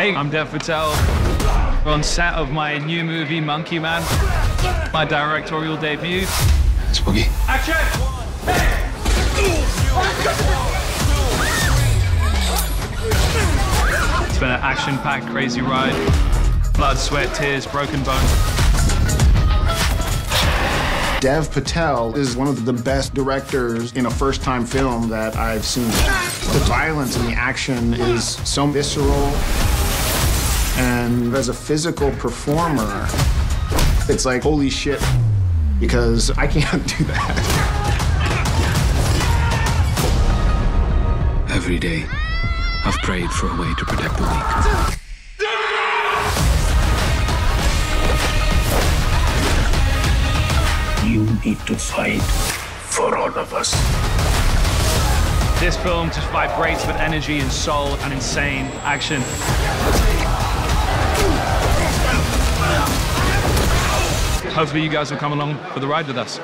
Hey, I'm Dev Patel. We're on set of my new movie, Monkey Man, my directorial debut. Spooky. Action! It's been an action-packed, crazy ride. Blood, sweat, tears, broken bones. Dev Patel is one of the best directors in a first time film that I've seen. The violence and the action is so visceral. And as a physical performer, it's like, holy shit, because I can't do that. Every day, I've prayed for a way to protect the weak. You need to fight for all of us. This film just vibrates with energy and soul and insane action. Hopefully you guys will come along for the ride with us.